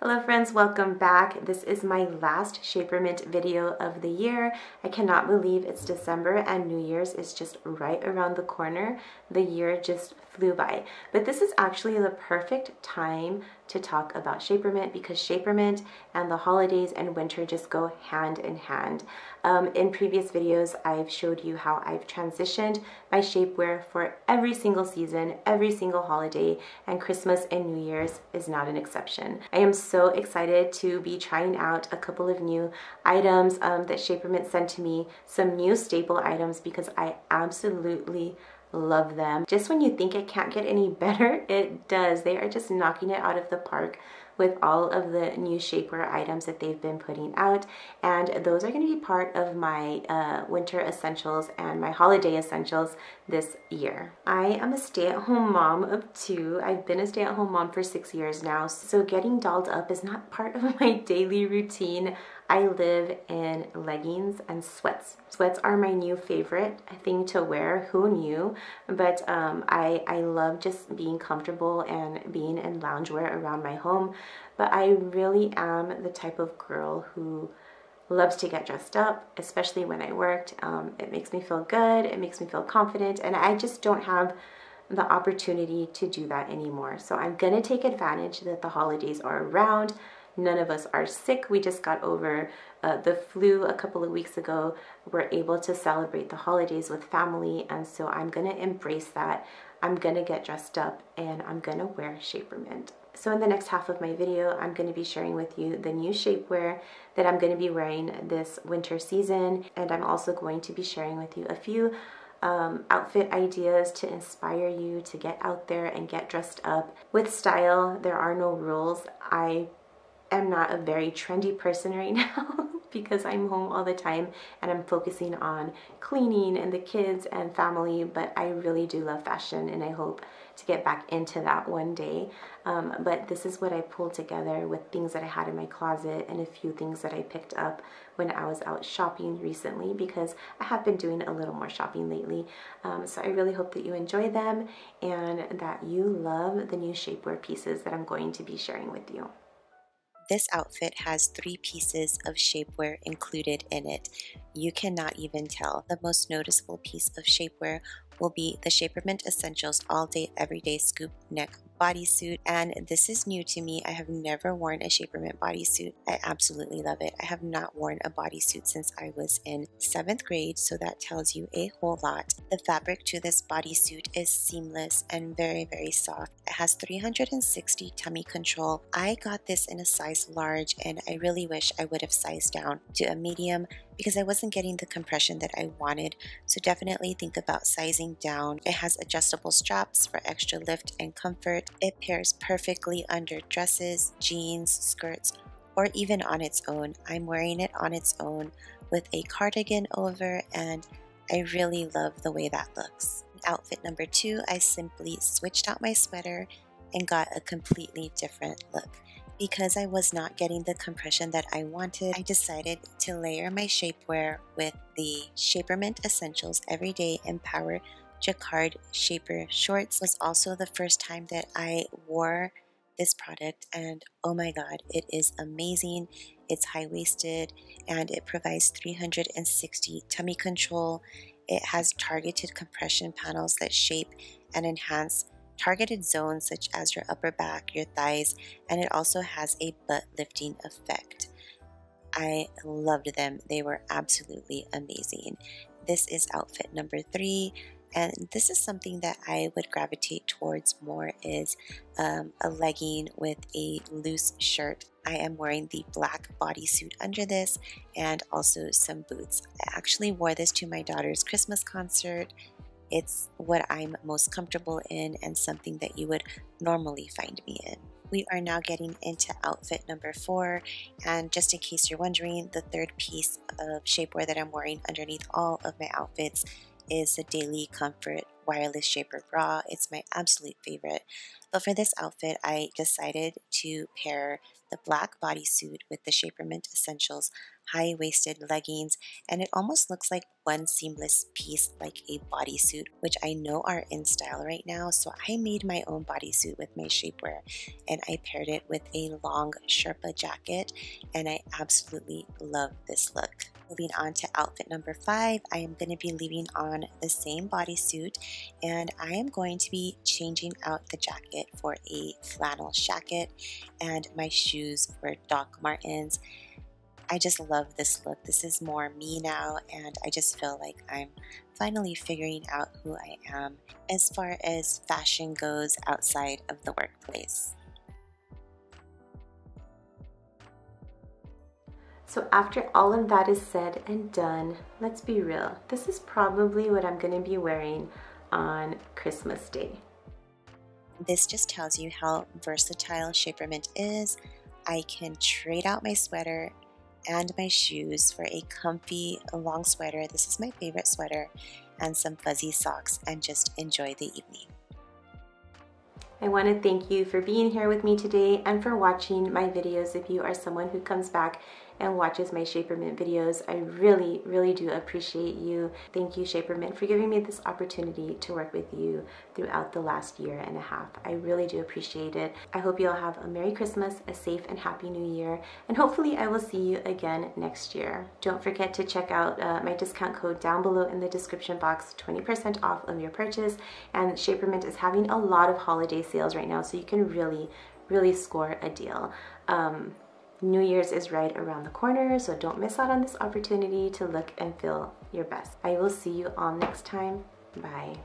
Hello friends, welcome back. This is my last Shapermint video of the year. I cannot believe it's December and New Year's is just right around the corner. The year just flew by. But this is actually the perfect time to talk about Shapermint because Shapermint and the holidays and winter just go hand in hand. Um, in previous videos, I've showed you how I've transitioned my shapewear for every single season, every single holiday, and Christmas and New Year's is not an exception. I am so excited to be trying out a couple of new items um, that Shapermint sent to me, some new staple items because I absolutely love them. Just when you think it can't get any better, it does. They are just knocking it out of the park with all of the new shapewear items that they've been putting out and those are going to be part of my uh, winter essentials and my holiday essentials this year. I am a stay-at-home mom of two. I've been a stay-at-home mom for six years now so getting dolled up is not part of my daily routine. I live in leggings and sweats. Sweats are my new favorite thing to wear. Who knew? But um, I, I love just being comfortable and being in loungewear around my home. But I really am the type of girl who loves to get dressed up, especially when I worked. Um, it makes me feel good. It makes me feel confident. And I just don't have the opportunity to do that anymore. So I'm going to take advantage that the holidays are around. None of us are sick. We just got over uh, the flu a couple of weeks ago. We're able to celebrate the holidays with family, and so I'm gonna embrace that. I'm gonna get dressed up and I'm gonna wear Shapermint. So in the next half of my video, I'm to be sharing with you the new shapewear that I'm to be wearing this winter season. And I'm also going to be sharing with you a few um, outfit ideas to inspire you to get out there and get dressed up. With style, there are no rules. I am not a very trendy person right now because I'm home all the time and I'm focusing on cleaning and the kids and family, but I really do love fashion and I hope to get back into that one day. Um, but this is what I pulled together with things that I had in my closet and a few things that I picked up when I was out shopping recently because I have been doing a little more shopping lately. Um, so I really hope that you enjoy them and that you love the new shapewear pieces that I'm going to be sharing with you. This outfit has three pieces of shapewear included in it. You cannot even tell. The most noticeable piece of shapewear will be the Shapermint Essentials All Day Everyday Scoop Neck bodysuit and this is new to me. I have never worn a Shaper Shapermint bodysuit. I absolutely love it. I have not worn a bodysuit since I was in 7th grade so that tells you a whole lot. The fabric to this bodysuit is seamless and very very soft. It has 360 tummy control. I got this in a size large and I really wish I would have sized down to a medium because I wasn't getting the compression that I wanted. So definitely think about sizing down. It has adjustable straps for extra lift and comfort. It pairs perfectly under dresses, jeans, skirts, or even on its own. I'm wearing it on its own with a cardigan over and I really love the way that looks. Outfit number two, I simply switched out my sweater and got a completely different look. Because I was not getting the compression that I wanted, I decided to layer my shapewear with the Shapermint Essentials Everyday Empower Jacquard Shaper Shorts. It was also the first time that I wore this product and oh my god, it is amazing. It's high-waisted and it provides 360 tummy control. It has targeted compression panels that shape and enhance targeted zones such as your upper back, your thighs, and it also has a butt lifting effect. I loved them. They were absolutely amazing. This is outfit number three and this is something that I would gravitate towards more is um, a legging with a loose shirt. I am wearing the black bodysuit under this and also some boots. I actually wore this to my daughter's Christmas concert it's what I'm most comfortable in and something that you would normally find me in. We are now getting into outfit number four and just in case you're wondering, the third piece of shapewear that I'm wearing underneath all of my outfits is the Daily Comfort Wireless Shaper Bra. It's my absolute favorite. But for this outfit, I decided to pair the black bodysuit with the Shapermint Essentials high-waisted leggings, and it almost looks like one seamless piece like a bodysuit, which I know are in style right now. So I made my own bodysuit with my shapewear and I paired it with a long Sherpa jacket and I absolutely love this look. Moving on to outfit number five, I am going to be leaving on the same bodysuit and I am going to be changing out the jacket for a flannel jacket and my shoes for Doc Martens. I just love this look. This is more me now and I just feel like I'm finally figuring out who I am as far as fashion goes outside of the workplace. So after all of that is said and done, let's be real. This is probably what I'm gonna be wearing on Christmas Day. This just tells you how versatile Shapermint is. I can trade out my sweater and my shoes for a comfy long sweater. This is my favorite sweater and some fuzzy socks and just enjoy the evening. I want to thank you for being here with me today and for watching my videos if you are someone who comes back and watches my Shapermint videos. I really, really do appreciate you. Thank you, Shapermint, for giving me this opportunity to work with you throughout the last year and a half. I really do appreciate it. I hope you all have a Merry Christmas, a safe and happy New Year, and hopefully I will see you again next year. Don't forget to check out uh, my discount code down below in the description box, 20% off of your purchase, and Shapermint is having a lot of holiday sales right now, so you can really, really score a deal. Um, New Year's is right around the corner, so don't miss out on this opportunity to look and feel your best. I will see you all next time. Bye.